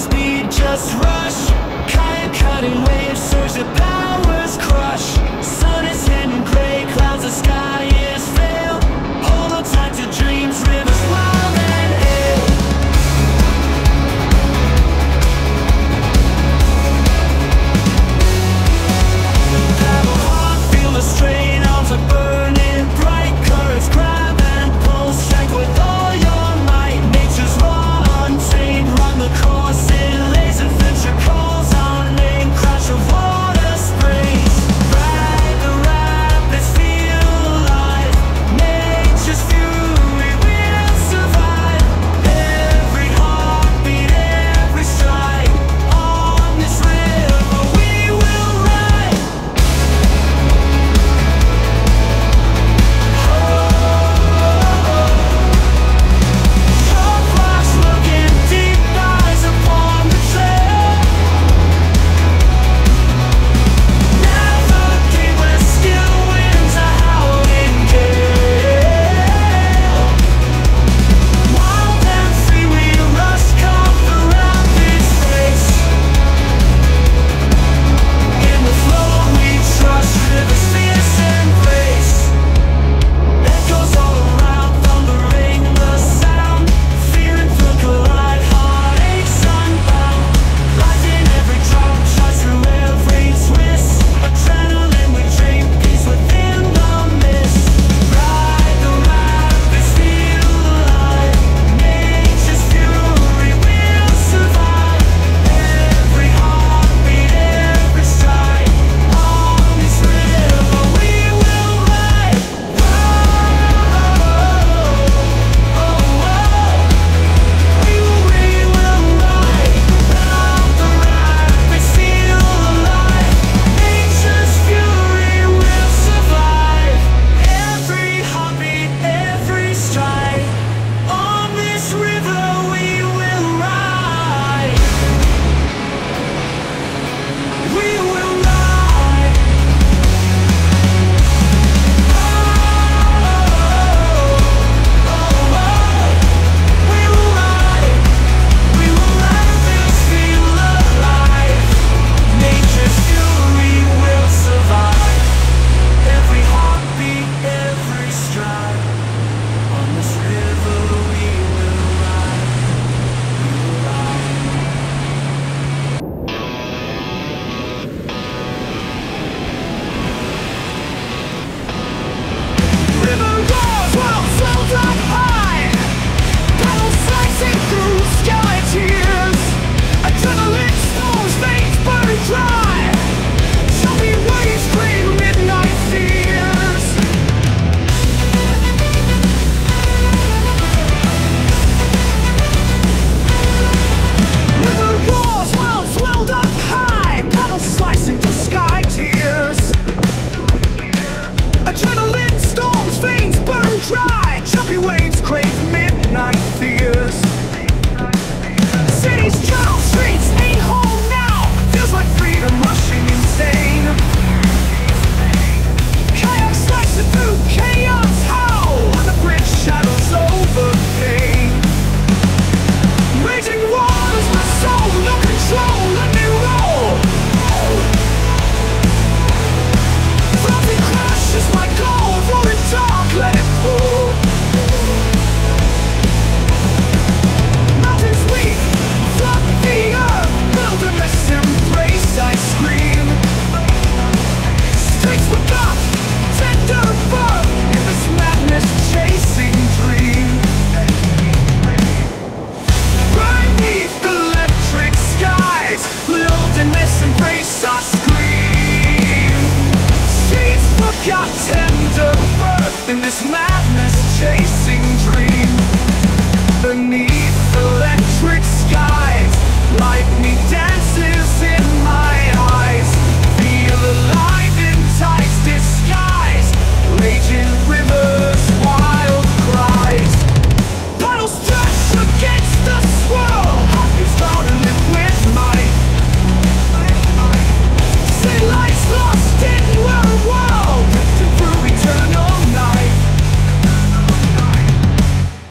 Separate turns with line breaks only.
speed, just rush. Kayak cutting waves, surge the powers crush.